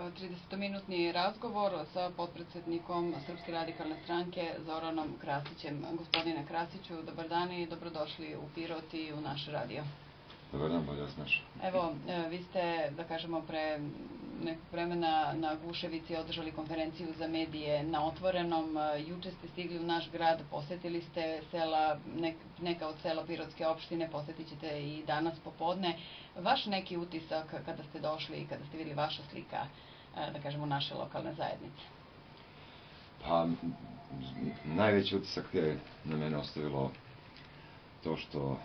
30-minutni razgovor sa potpredsednikom Srpske radikalne stranke Zoranom Krasićem. Gospodine Krasiću, dobar dan i dobrodošli u Pirot i u naš radio. Dobar dan, bolje vas naš. Evo, e, vi ste, da kažemo, pre nekog vremena na Guševici održali konferenciju za medije na otvorenom. E, juče ste stigli u naš grad, posetili ste sela, neka od sela Pirotske opštine, posetit ćete i danas popodne. Vaš neki utisak kada ste došli i kada ste videli vaša slika, da kažemo, naše lokalne zajednice? Pa, najveći utisak je na mene ostavilo to što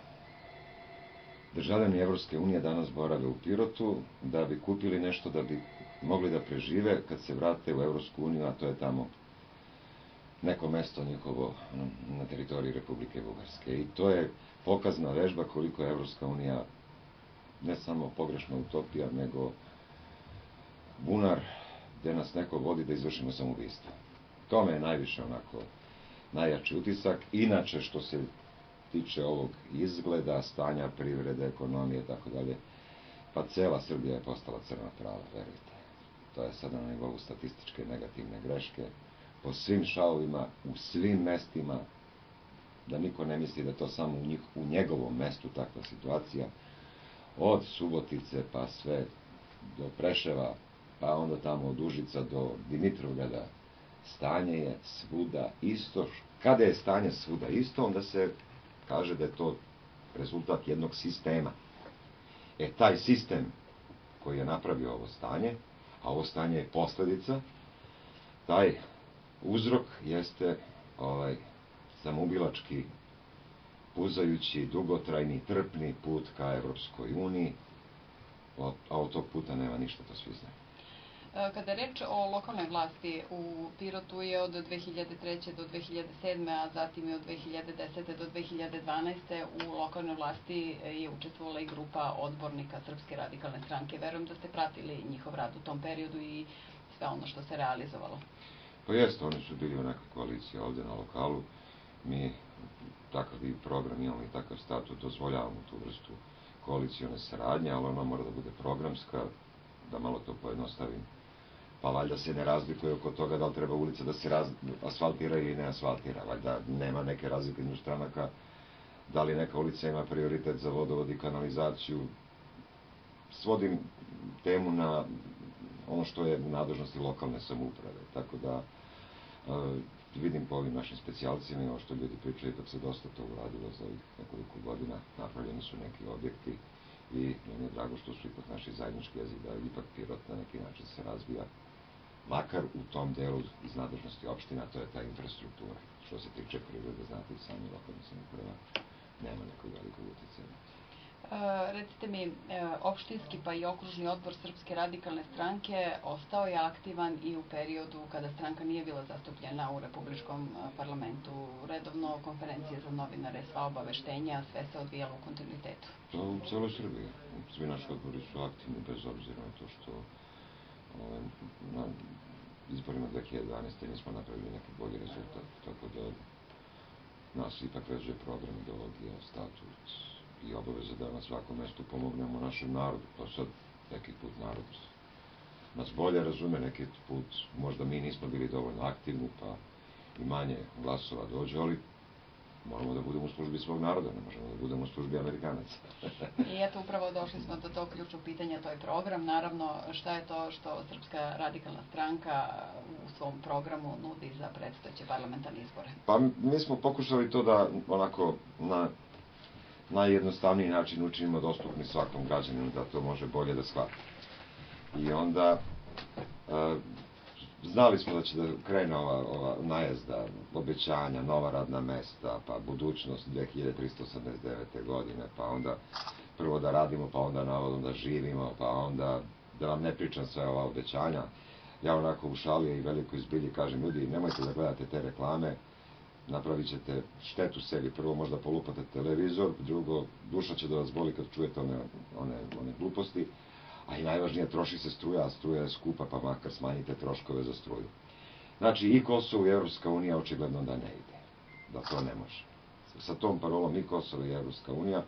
državljani Evropske unije danas borave u Pirotu da bi kupili nešto, da bi mogli da prežive kad se vrate u Evropsku uniju, a to je tamo neko mesto njihovo na teritoriji Republike Bugarske. I to je pokazna vežba koliko je Evropska unija ne samo pogrešna utopija, nego bunar gde nas neko vodi da izvršimo samoubistvo. To me je najviše onako najjači utisak. Inače, što se tiče ovog izgleda, stanja privrede, ekonomije tako dalje, pa cela Srbija je postala crna trava, verujte. To je sada na nivou statističke negativne greške, po svim šalovima, u svim mestima, da niko ne misli da to samo u, u njegovom mestu takva situacija, od Subotice pa sve do Preševa, pa onda tamo od Užica do Dimitrovgrada, stanje je svuda isto. Kada je stanje svuda isto, onda se kaže da je to rezultat jednog sistema. E, taj sistem koji je napravio ovo stanje, a ovo stanje je posledica, taj uzrok jeste ovaj, samoubilački, puzajući, dugotrajni, trpni put ka Evropskoj uniji, od tog puta nema ništa, to svi znaju. E, kada je reč o lokalnoj vlasti, u Pirotu je od 2003. do 2007. a zatim i od 2010. do 2012. u lokalnoj vlasti je učestvovala i grupa odbornika Srpske radikalne stranke. Verujem da ste pratili njihov rad u tom periodu i sve ono što se realizovalo. Pa jeste, oni su bili u nekoj koaliciji ovde na lokalu. Mi takav i program imamo i takav statut, dozvoljavamo tu vrstu koalicijone saradnje, ali ona mora da bude programska, da malo to pojednostavim pa valjda se ne razlikuje oko toga da li treba ulica da se asfaltira ili ne asfaltira. Valjda nema neke razlike između stranaka da li neka ulica ima prioritet za vodovod i kanalizaciju. Svodim temu na ono što je u nadležnosti lokalne samouprave. Tako da e, vidim po ovim našim specijalcima i ovo što ljudi pričaju, ipak se dosta to uradilo za ovih nekoliko godina. Napravljeni su neki objekti i meni je drago što su ipak naši zajednički jezik, da ipak Pirot na neki način se razvija makar u tom delu iz nadležnosti opština, to je ta infrastruktura. Što se tiče privrede, znate i sami lokalne samouprava, nema nekog velikog utjecaja. E, recite mi, e, opštinski pa i okružni odbor Srpske radikalne stranke ostao je aktivan i u periodu kada stranka nije bila zastupljena u Republičkom e, parlamentu. Redovno konferencije za novinare, sva obaveštenja, sve se odvijalo u kontinuitetu. To u celoj Srbiji. Svi naši odbori su aktivni bez obzira na to što Ovaj, na izborima 2012. nismo napravili neki bolji rezultat, tako da nas ipak vezuje program, ideologija, statut i obaveza da na svakom mestu pomognemo našem narodu, pa sad neki put narod nas bolje razume, neki put možda mi nismo bili dovoljno aktivni, pa i manje glasova dođe, ali moramo da budemo u službi svog naroda, ne možemo da budemo u službi Amerikanaca. I eto, upravo došli smo do tog ključnog pitanja, to je program. Naravno, šta je to što Srpska radikalna stranka u svom programu nudi za predstojeće parlamentarne izbore? Pa mi smo pokušali to da onako na najjednostavniji način učinimo dostupni svakom građaninu da to može bolje da shvati. I onda e, Znali smo da će da krene ova, ova najezda, obećanja, nova radna mesta, pa budućnost 2389. godine, pa onda prvo da radimo, pa onda navodno da živimo, pa onda da vam ne pričam sve ova obećanja. Ja onako u šali i veliko izbilji kažem, ljudi, nemojte da gledate te reklame, napravit ćete štetu sebi. Prvo možda polupate televizor, drugo, duša će da vas boli kad čujete one, one, one gluposti, a i najvažnije, troši se struja, a struja je skupa, pa makar smanjite troškove za struju. Znači, i Kosovo i Evropska unija očigledno da ne ide, da to ne može. Sa tom parolom i Kosovo i Evropska unija,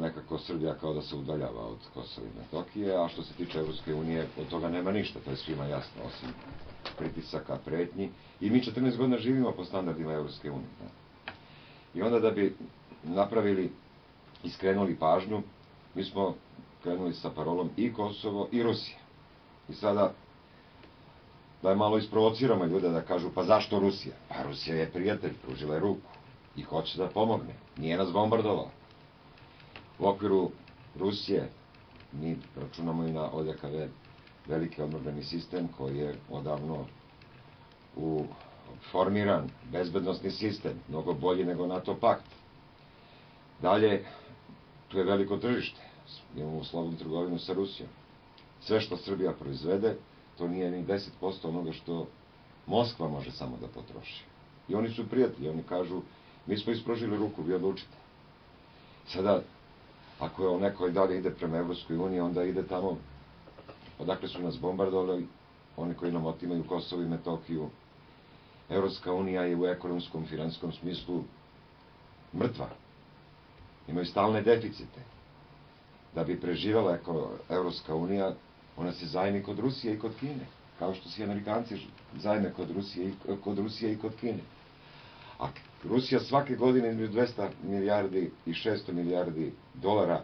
nekako Srbija kao da se udaljava od Kosova i Metokije, a što se tiče Evropske unije, od toga nema ništa, to je svima jasno, osim pritisaka, pretnji. I mi 14 godina živimo po standardima Evropske unije. I onda da bi napravili i skrenuli pažnju, mi smo krenuli sa parolom i Kosovo i Rusija. I sada da je malo isprovociramo ljude da kažu pa zašto Rusija? Pa Rusija je prijatelj, pružila je ruku i hoće da pomogne. Nije nas bombardovala. U okviru Rusije mi računamo i na ODKV veliki odmrbeni sistem koji je odavno u formiran bezbednostni sistem, mnogo bolji nego NATO pakt. Dalje, tu je veliko tržište. Imamo slobodnu trgovinu sa Rusijom. Sve što Srbija proizvede, to nije ni 10% onoga što Moskva može samo da potroši. I oni su prijatelji, oni kažu, mi smo isprožili ruku, vi odlučite. Sada, ako je neko i dalje ide prema Evropskoj uniji, onda ide tamo odakle su nas bombardovali, oni koji nam otimaju Kosovo i Metokiju. Evropska unija je u ekonomskom, finanskom smislu mrtva. Imaju stalne deficite. Da bi preživala Evropska unija, ona se zajmi kod Rusije i kod Kine. Kao što se Amerikanci zajme kod Rusije, i, kod Rusije i kod Kine. A Rusija svake godine između 200 milijardi i 600 milijardi dolara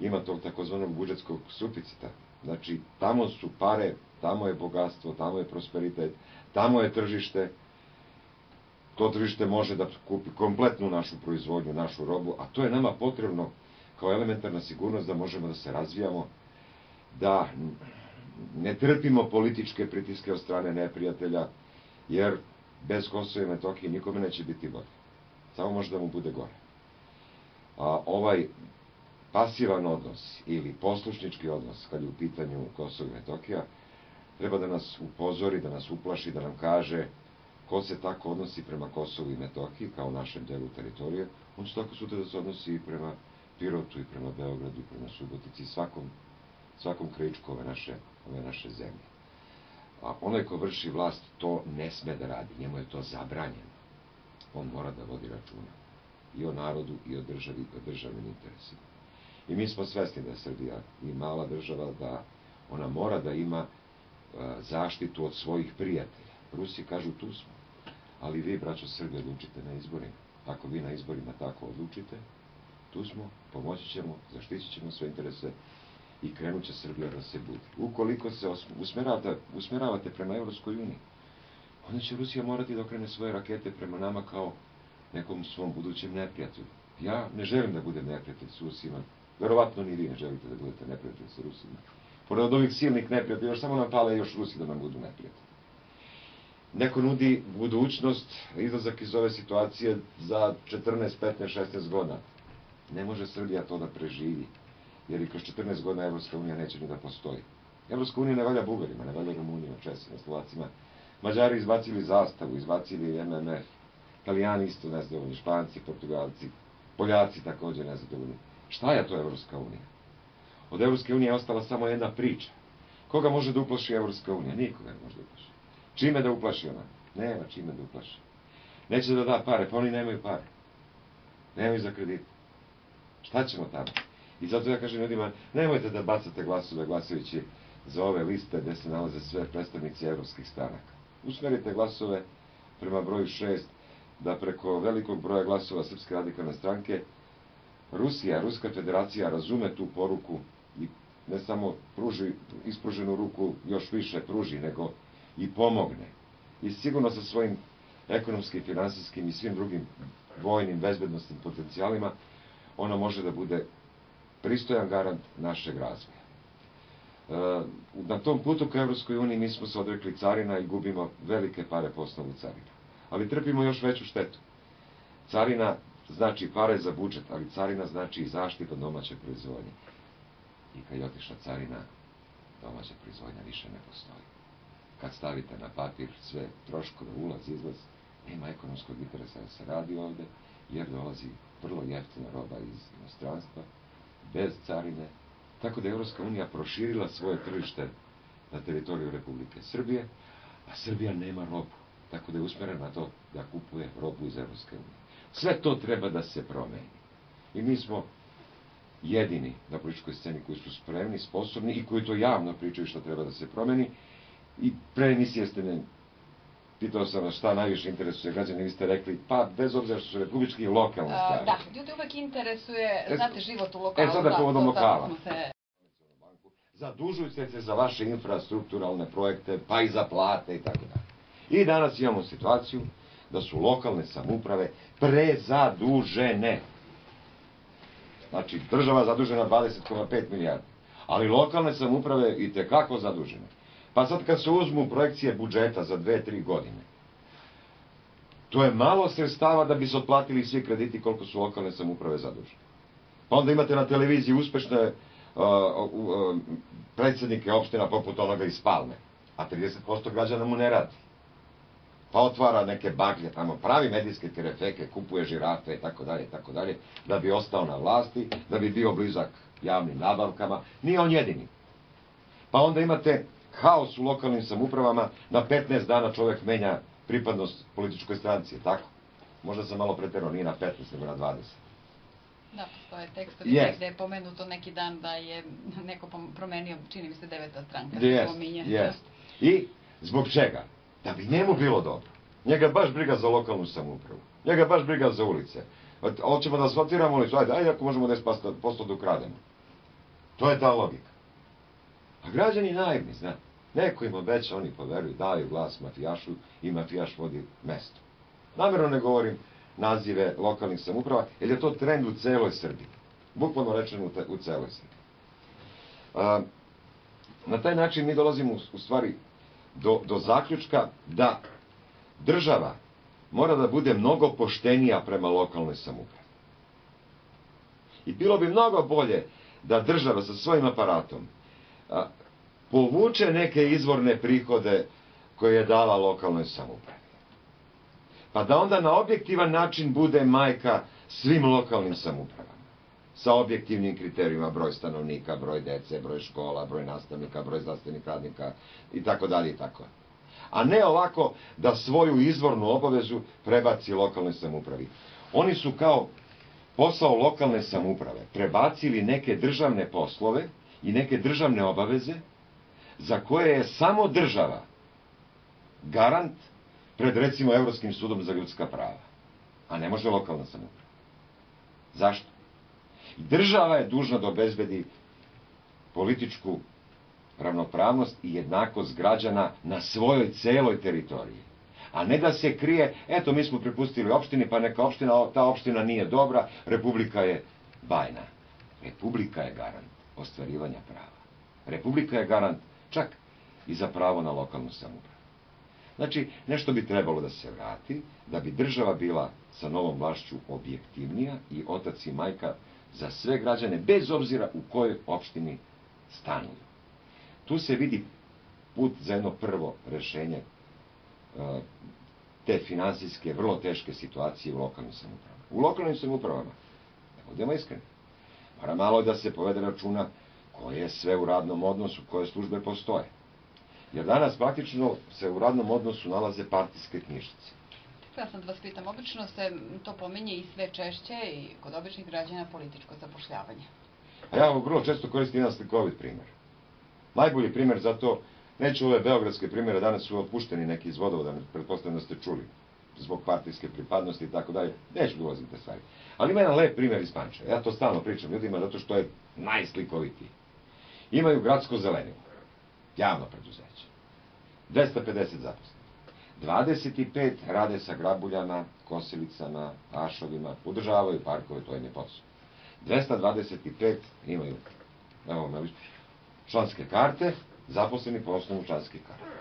ima tog takozvanog budžetskog suficita. Znači, tamo su pare, tamo je bogatstvo, tamo je prosperitet, tamo je tržište. To tržište može da kupi kompletnu našu proizvodnju, našu robu, a to je nama potrebno kao elementarna sigurnost da možemo da se razvijamo, da ne trpimo političke pritiske od strane neprijatelja, jer bez Kosova i Metohije nikome neće biti bolje. Samo može da mu bude gore. A ovaj pasivan odnos ili poslušnički odnos kad je u pitanju Kosovo i Metokija, treba da nas upozori, da nas uplaši, da nam kaže ko se tako odnosi prema Kosovu i Metokiji kao našem delu teritorije, on će tako sutra da se odnosi i prema Pirotu i prema Beogradu i prema Subotici i svakom, svakom krajičku ove naše, ove naše zemlje. A onaj ko vrši vlast to ne sme da radi, njemu je to zabranjeno. On mora da vodi računa i o narodu i o državi i o državnim interesima. I mi smo svesni da je Srbija i mala država, da ona mora da ima zaštitu od svojih prijatelja. Rusi kažu tu smo. Ali vi, braćo Srbije, odlučite na izborima. Ako vi na izborima tako odlučite, tu smo, pomoći ćemo, zaštitit ćemo sve interese i krenut će Srbija da se budi. Ukoliko se usmeravate, usmeravate prema Evropskoj uniji, onda će Rusija morati da okrene svoje rakete prema nama kao nekom svom budućem neprijatelju. Ja ne želim da budem neprijatelj s Rusima, Verovatno ni vi ne želite da budete neprijatelji sa Rusima. Pored od ovih silnih neprijatelja, još samo nam pale još Rusi da nam budu neprijatelji. Neko nudi budućnost, izlazak iz ove situacije za 14, 15, 16 godina. Ne može Srbija to da preživi, jer i kroz 14 godina Evropska unija neće ni da postoji. Evropska unija ne valja Bugarima, ne valja Rumunijima, Česima, Slovacima. Mađari izbacili zastavu, izbacili MMF. Italijani isto nezadovoljni, Španci, Portugalci, Poljaci takođe nezadovoljni. Šta je to Evropska unija? Od Evropske unije je ostala samo jedna priča. Koga može da uplaši Evropska unija? Nikoga ne može da uplaši. Čime da uplaši ona? Nema čime da uplaši. Neće da da pare, pa oni nemaju pare. Nemaju za kredit. Šta ćemo tamo? I zato ja kažem ljudima, nemojte da bacate glasove glasajući za ove liste gde se nalaze sve predstavnici evropskih stranaka. Usmerite glasove prema broju šest, da preko velikog broja glasova Srpske radikalne stranke Rusija, Ruska federacija razume tu poruku i ne samo pruži ispruženu ruku još više pruži, nego i pomogne. I sigurno sa svojim ekonomskim, finansijskim i svim drugim vojnim, bezbednostnim potencijalima, ona može da bude pristojan garant našeg razvoja. E, na tom putu ka Evropskoj uniji mi smo se odrekli carina i gubimo velike pare po osnovu carina. Ali trpimo još veću štetu. Carina znači pare za budžet, ali carina znači i zaštita domaće proizvodnje. I kad je otišla carina, domaća proizvodnja više ne postoji. Kad stavite na papir sve troškove, ulaz, izlaz, nema ekonomskog interesa da se radi ovde, jer dolazi vrlo jeftina roba iz inostranstva, bez carine, tako da je Evropska unija proširila svoje tržište na teritoriju Republike Srbije, a Srbija nema robu, tako da je usmerena na to da kupuje robu iz Evropske unije. Sve to treba da se promeni. I mi smo jedini na političkoj sceni koji su spremni, sposobni i koji to javno pričaju što treba da se promeni. I pre emisije ste me pitao sam vas šta najviše interesuje građane, vi ste rekli, pa bez obzira što su republički i lokalne stvari. Da, ljudi uvek interesuje, e, znate, život u lokalu. E, sada da, povodom lokala. Se... Zadužujte se za vaše infrastrukturalne projekte, pa i za plate i tako dalje. I danas imamo situaciju da su lokalne samuprave prezadužene. Znači, država zadužena 20,5 milijardi. Ali lokalne samuprave i tekako zadužene. Pa sad kad se uzmu projekcije budžeta za dve, tri godine, to je malo sredstava da bi se otplatili svi krediti koliko su lokalne samuprave zadužene. Pa onda imate na televiziji uspešne uh, uh, predsednike opština poput onoga iz Palme, a 30% građana mu ne radi. Pa otvara neke baklje tamo, pravi medijske kerefeke, kupuje žirafe i tako dalje, tako dalje, da bi ostao na vlasti, da bi bio blizak javnim nabavkama. Nije on jedini. Pa onda imate haos u lokalnim samupravama, na 15 dana čovek menja pripadnost političkoj stranci, tako? Možda sam malo preterao, nije na 15, nego na 20. Da, postoje tekstovi yes. gde je pomenuto neki dan da je neko promenio, čini mi se, deveta stranka. Yes, yes. I zbog čega? Da bi njemu bilo dobro. Njega baš briga za lokalnu samupravu. Njega baš briga za ulice. Hoćemo da asfaltiramo ulicu, ajde, ajde ako možemo 10% da ukrademo. To je ta logika. A građani naivni, zna. Neko im obeća, oni poveruju, daju glas mafijašu i mafijaš vodi mesto. Namerno ne govorim nazive lokalnih samuprava, jer je to trend u celoj Srbiji. Bukvalno rečeno u, celoj Srbiji. A, na taj način mi dolazimo u, u stvari do, do zaključka da država mora da bude mnogo poštenija prema lokalnoj samupravi. I bilo bi mnogo bolje da država sa svojim aparatom povuče neke izvorne prihode koje je dala lokalnoj samupravi. Pa da onda na objektivan način bude majka svim lokalnim samupravama. Sa objektivnim kriterijima, broj stanovnika, broj dece, broj škola, broj nastavnika, broj zdravstvenih radnika i tako dalje i tako. A ne ovako da svoju izvornu obavezu prebaci lokalnoj samupravi. Oni su kao posao lokalne samuprave prebacili neke državne poslove i neke državne obaveze za koje je samo država garant pred recimo Evropskim sudom za ljudska prava, a ne može lokalna samouprava. Zašto? Država je dužna da obezbedi političku ravnopravnost i jednakost građana na svojoj celoj teritoriji. A ne da se krije, eto mi smo prepustili opštini, pa neka opština, ta opština nije dobra, Republika je bajna. Republika je garant ostvarivanja prava. Republika je garant čak i za pravo na lokalnu samoupravu. Znači, nešto bi trebalo da se vrati, da bi država bila sa novom vlašću objektivnija i otac i majka za sve građane, bez obzira u kojoj opštini stanuju. Tu se vidi put za jedno prvo rešenje e, te finansijske, vrlo teške situacije u lokalnim samoupravama. U lokalnim samoupravama, da budemo iskreni, mora malo da se povede računa koje sve u radnom odnosu, koje službe postoje. Jer danas praktično se u radnom odnosu nalaze partijske knjižice. Ja sam da vas pitam, obično se to pominje i sve češće i kod običnih građana političko zapošljavanje. A ja vrlo često koristim jedan slikovit primer. Najbolji primer za to, neću ove beogradske primere, danas su opušteni neki iz vodovoda, pretpostavljam da ste čuli, zbog partijske pripadnosti i tako dalje, neću da ulazim te stvari. Ali ima jedan lep primer iz Pančeva, ja to stalno pričam ljudima zato što je najslikovitiji imaju gradsko zelenilo, javno preduzeće. 250 zaposlenih. 25 rade sa grabuljama, kosilicama, ašovima, podržavaju parkove, to im je posao. 225 imaju evo članske karte, zaposleni po osnovu članske karte.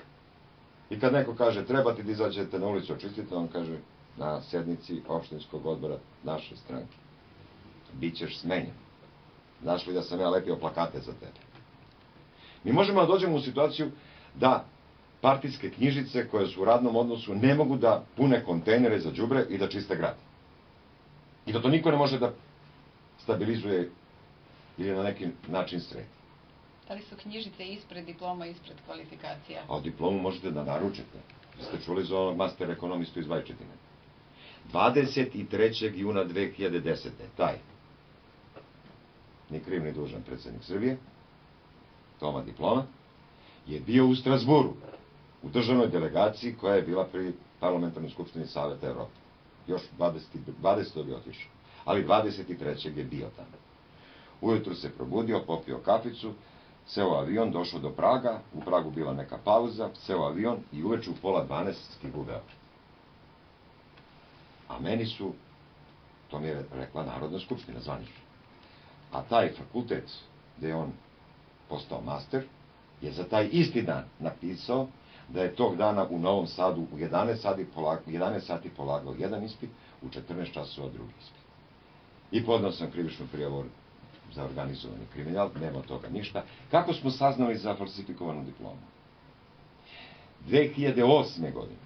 I kad neko kaže treba ti da izađete na ulicu očistiti, on kaže na sednici opštinskog odbora naše stranke. Bićeš smenjen. Znaš li da sam ja lepio plakate za tebe? Mi možemo da dođemo u situaciju da partijske knjižice koje su u radnom odnosu ne mogu da pune kontejnere za đubre i da čiste grad. I da to niko ne može da stabilizuje ili na neki način sredi. Da li su knjižice ispred diploma, ispred kvalifikacija? A diplomu možete da naručite. Ste čuli za master ekonomistu iz Vajčetine. 23. juna 2010. taj ni kriv ni dužan predsednik Srbije, Toma Diploma, je bio u Strasburu, u državnoj delegaciji koja je bila pri parlamentarnoj skupštini Saveta Evrope. Još 20. 20. bi otišao. Ali 23. je bio tamo. Ujutru se probudio, popio kaficu, seo avion, došao do Praga, u Pragu bila neka pauza, seo avion i uveče u pola 12 stigu u Beograd. A meni su, to mi je rekla Narodna skupština zvanično, a taj fakultet gde je on postao master, je za taj isti dan napisao da je tog dana u Novom Sadu u 11 sati polagao, 11 sati polagao jedan ispit, u 14 časova drugi ispit. I podnao sam krivičnu prijavu za organizovani kriminal, nema toga ništa. Kako smo saznali za falsifikovanu diplomu? 2008. godine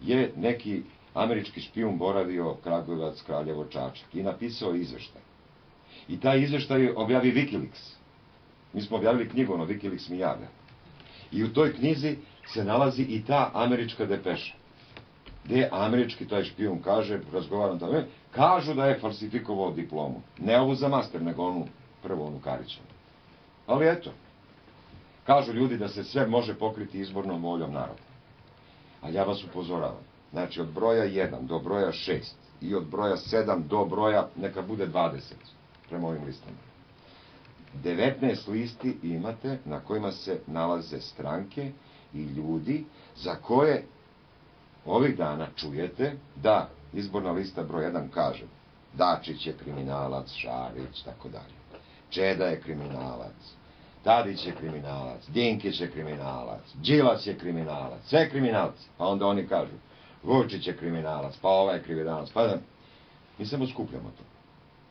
je neki američki špijun boravio Kragujevac, Kraljevo, Čačak i napisao izveštaj. I taj izveštaj objavi Wikileaks. Mi smo objavili knjigu, ono Wikileaks mi javlja. I u toj knjizi se nalazi i ta američka depeša. Gde američki taj špijun kaže, razgovaram tamo, kažu da je falsifikovao diplomu. Ne ovu za master, nego onu prvo onu Karićevu. Ali eto, kažu ljudi da se sve može pokriti izbornom voljom naroda. A ja vas upozoravam. Znači, od broja 1 do broja 6 i od broja 7 do broja, neka bude 20, prema ovim listama. 19 listi imate na kojima se nalaze stranke i ljudi za koje ovih dana čujete da izborna lista broj 1 kaže Dačić je kriminalac, Šarić, tako dalje. Čeda je kriminalac, Tadić je kriminalac, Dinkić je kriminalac, Đilas je kriminalac, sve kriminalci. Pa onda oni kažu, Vučić je kriminalac, pa ovaj je kriminalac, pa da... Mi samo skupljamo to.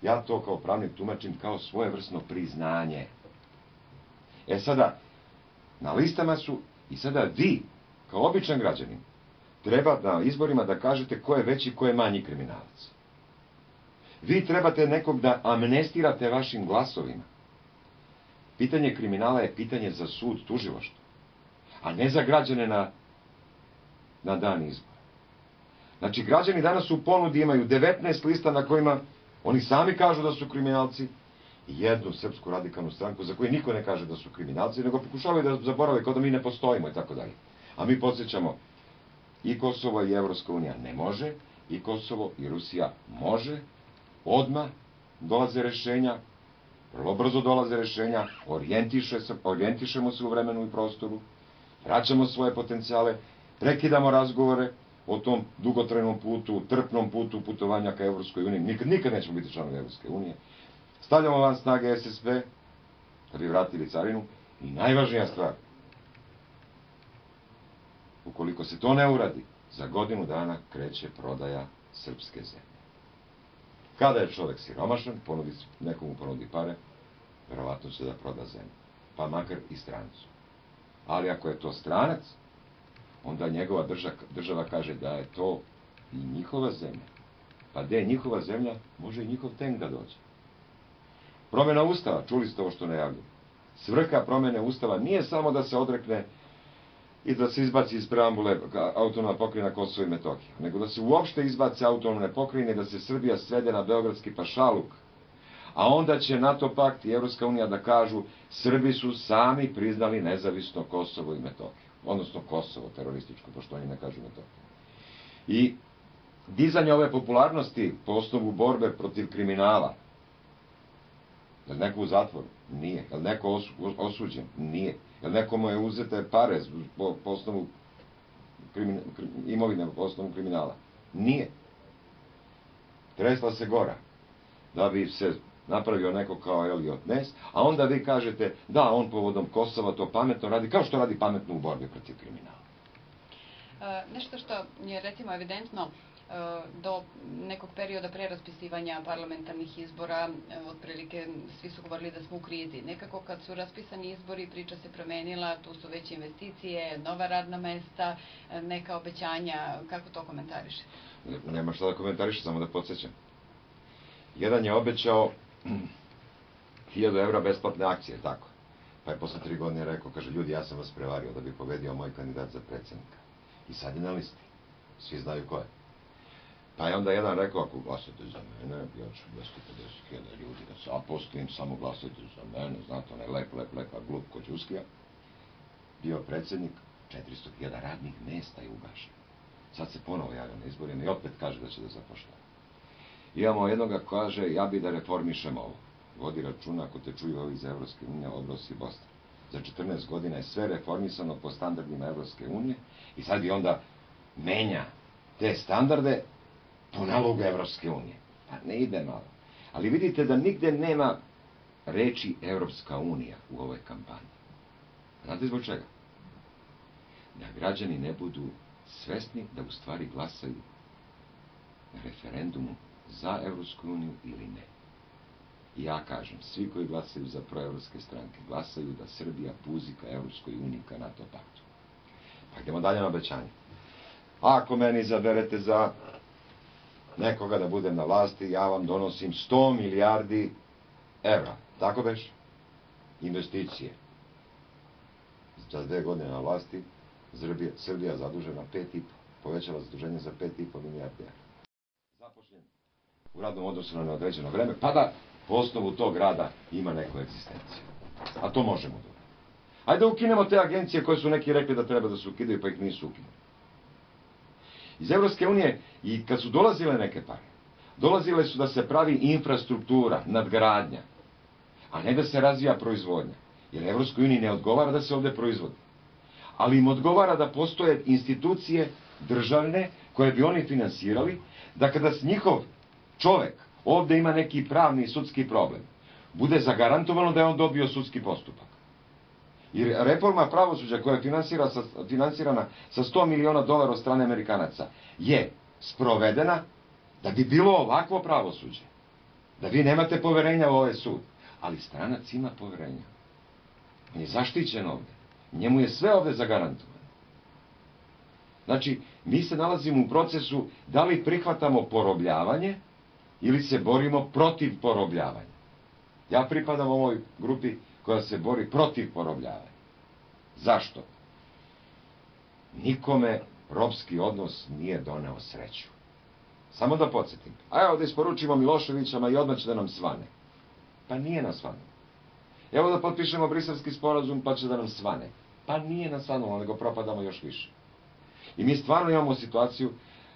Ja to kao pravnik tumačim kao svojevrsno priznanje. E sada, na listama su, i sada vi, kao običan građanin, treba na izborima da kažete ko je veći, ko je manji kriminalac. Vi trebate nekog da amnestirate vašim glasovima. Pitanje kriminala je pitanje za sud, tužiloštvo, a ne za građane na, na dan izbora. Znači, građani danas u ponudi imaju 19 lista na kojima oni sami kažu da su kriminalci i jednu srpsku radikalnu stranku za koju niko ne kaže da su kriminalci, nego pokušavaju da zaborave kao da mi ne postojimo i tako dalje. A mi podsjećamo, i Kosovo i Evropska unija ne može, i Kosovo i Rusija može, odma dolaze rešenja, vrlo brzo dolaze rešenja, orijentiše se, orijentišemo se u vremenu i prostoru, vraćamo svoje potencijale, prekidamo razgovore, o tom dugotrajnom putu, trpnom putu putovanja ka Evropskoj uniji. Nikad, nikad nećemo biti članovi Evropske unije. Stavljamo van snage SSB, da bi vratili carinu. I najvažnija stvar, ukoliko se to ne uradi, za godinu dana kreće prodaja srpske zemlje. Kada je čovek siromašan, ponudi, nekomu ponudi pare, verovatno će da proda zemlju. Pa makar i strancu. Ali ako je to stranac, onda njegova država, kaže da je to i njihova zemlja. Pa gde je njihova zemlja, može i njihov tenk da dođe. Promjena ustava, čuli ste ovo što najavljaju. Svrha promjene ustava nije samo da se odrekne i da se izbaci iz preambule autonomna pokrajina Kosovo i Metohija, nego da se uopšte izbaci autonomne pokrajine, da se Srbija svede na Beogradski pašaluk, a onda će NATO pakt i Evropska unija da kažu Srbi su sami priznali nezavisno Kosovo i Metohiju odnosno Kosovo terorističko, pošto oni ne kažu to. I dizanje ove popularnosti po osnovu borbe protiv kriminala, je neko u zatvoru? Nije. Je neko osuđen? Nije. Je nekomu je uzete pare po, po osnovu krimin, imovine po osnovu kriminala? Nije. Tresla se gora da bi se napravio neko kao Elliot Ness, a onda vi kažete da, on povodom Kosova to pametno radi, kao što radi pametno u borbi protiv kriminala. E, nešto što je recimo evidentno do nekog perioda pre raspisivanja parlamentarnih izbora, e, otprilike svi su govorili da smo u krizi. Nekako kad su raspisani izbori, priča se promenila, tu su već investicije, nova radna mesta, e, neka obećanja. Kako to komentariše? Nema šta da komentariše, samo da podsjećam. Jedan je obećao 1000 evra besplatne akcije, tako. Pa je posle tri godine rekao, kaže, ljudi, ja sam vas prevario da bi pobedio moj kandidat za predsednika. I sad je na listi. Svi znaju ko je. Pa je onda jedan rekao, ako glasate za mene, ja ću 250.000 ljudi da se apostim, samo glasajte za mene, znate, onaj lep, lep, lepa glup ko Đuskija. Bio predsednik, 400.000 radnih mesta je ugašeno. Sad se ponovo javlja na izborima i opet kaže da će da zapošljava. Imamo jednoga kaže, ja bi da reformišem ovo. Vodi računa, ako te čuju ovi iz Evropske unije, obrosi Bosna. Za 14 godina je sve reformisano po standardima Evropske unije i sad i onda menja te standarde po nalogu Evropske unije. Pa ne ide malo. Ali vidite da nigde nema reči Evropska unija u ovoj kampanji. Znate zbog čega? Da građani ne budu svesni da u stvari glasaju na referendumu za Evropsku uniju ili ne. I ja kažem, svi koji glasaju za proevropske stranke, glasaju da Srbija puzi ka Evropskoj uniji, ka NATO paktu. Pa idemo dalje na obećanje. Ako meni izaberete za nekoga da budem na vlasti, ja vam donosim 100 milijardi evra. Tako beš? Investicije. Za dve godine na vlasti, Srbija, Srbija zadužena 5,5, povećala zaduženje za 5,5 milijardi evra. Zapošljen u radnom odnosu na neodređeno vreme, pa da po osnovu tog rada ima neku egzistenciju. A to možemo da Ajde da ukinemo te agencije koje su neki rekli da treba da se ukidaju, pa ih nisu ukinuli. Iz Evropske unije, i kad su dolazile neke pare, dolazile su da se pravi infrastruktura, nadgradnja, a ne da se razvija proizvodnja. Jer Evropskoj uniji ne odgovara da se ovde proizvodi. Ali im odgovara da postoje institucije državne koje bi oni finansirali, da kada njihov čovek ovde ima neki pravni sudski problem, bude zagarantovano da je on dobio sudski postupak. Jer reforma pravosuđa koja je finansira sa, finansirana sa 100 miliona dolara od strane Amerikanaca je sprovedena da bi bilo ovakvo pravosuđe. Da vi nemate poverenja u ovaj sud. Ali stranac ima poverenja. On je zaštićen ovde. Njemu je sve ovde zagarantovano. Znači, mi se nalazimo u procesu da li prihvatamo porobljavanje ili se borimo protiv porobljavanja. Ja pripadam ovoj grupi koja se bori protiv porobljavanja. Zašto? Nikome robski odnos nije doneo sreću. Samo da podsjetim. A evo da isporučimo Miloševićama i odmah će da nam svane. Pa nije na svanu. Evo da potpišemo brisavski sporazum pa će da nam svane. Pa nije na svanulo, nego propadamo još više. I mi stvarno imamo situaciju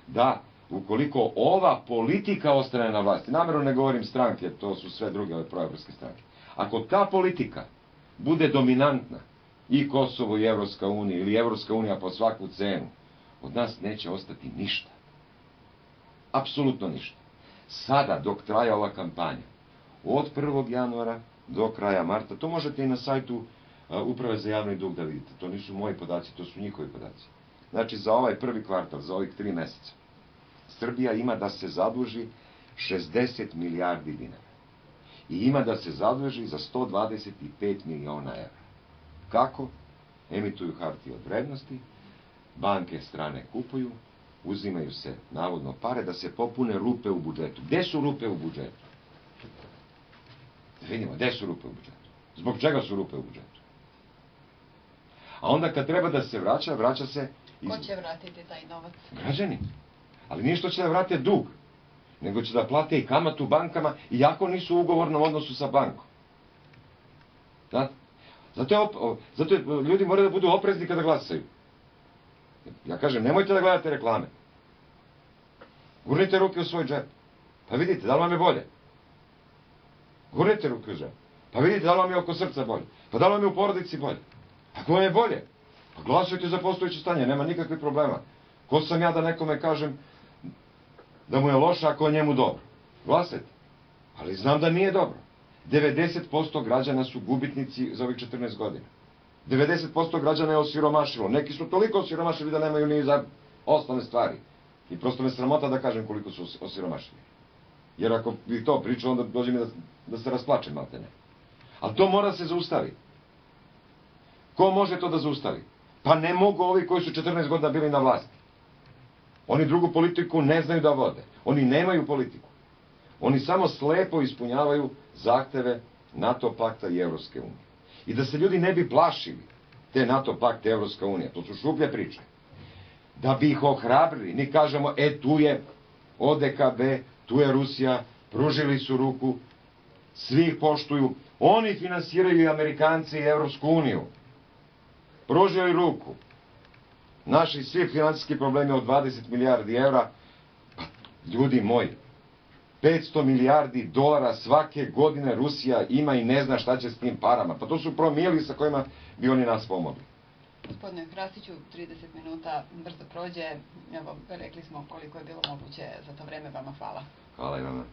da ukoliko ova politika ostane na vlasti, namjerno ne govorim stranke, to su sve druge ove proevropske stranke, ako ta politika bude dominantna, i Kosovo i Evropska unija, ili Evropska unija po svaku cenu, od nas neće ostati ništa. Apsolutno ništa. Sada, dok traja ova kampanja, od 1. januara do kraja marta, to možete i na sajtu Uprave za javni dug da vidite, to nisu moji podaci, to su njihovi podaci. Znači, za ovaj prvi kvartal, za ovih tri meseca, Srbija ima da se zaduži 60 milijardi dinara. I ima da se zaduži za 125 miliona evra. Kako? Emituju hartije od vrednosti, banke strane kupuju, uzimaju se navodno pare da se popune rupe u budžetu. Gde su rupe u budžetu? Da vidimo, gde su rupe u budžetu? Zbog čega su rupe u budžetu? A onda kad treba da se vraća, vraća se... Iz... Ko će vratiti taj novac? Građani. Ali ništo će da vrate dug, nego će da plate i kamatu bankama, iako nisu u ugovornom odnosu sa bankom. Zato, je zato ljudi moraju da budu oprezni kada glasaju. Ja kažem, nemojte da gledate reklame. Gurnite ruke u svoj džep. Pa vidite, da li vam je bolje? Gurnite ruke u džep. Pa vidite, da li vam je oko srca bolje? Pa da li vam je u porodici bolje? Ako vam je bolje, pa glasujte za postojeće stanje, nema nikakvih problema. Ko sam ja da nekome kažem da mu je loše ako je njemu dobro? Glasajte. Ali znam da nije dobro. 90% građana su gubitnici za ovih 14 godina. 90% građana je osiromašilo. Neki su toliko osiromašili da nemaju ni za osnovne stvari. I prosto me sramota da kažem koliko su osiromašili. Jer ako bih to pričao, onda dođe mi da, da se rasplačem, malte ne. Ali to mora se zaustavi. Ko može to da zaustavi? Pa ne mogu ovi koji su 14 godina bili na vlasti. Oni drugu politiku ne znaju da vode. Oni nemaju politiku. Oni samo slepo ispunjavaju zahteve NATO pakta i Evropske unije. I da se ljudi ne bi plašili te NATO pakte Evropska unija, to su šuplje priče. Da bi ih ohrabrili, mi kažemo, e tu je ODKB, tu je Rusija, pružili su ruku, svi ih poštuju, oni finansiraju i Amerikanci i Evropsku uniju. Pružili ruku. Naši svi finansijski problemi od 20 milijardi evra, pa ljudi moji, 500 milijardi dolara svake godine Rusija ima i ne zna šta će s tim parama. Pa to su promili sa kojima bi oni nas pomogli. Gospodine Krasiću, 30 minuta brzo prođe. Evo, rekli smo koliko je bilo moguće za to vreme. Vama hvala. Hvala i vama.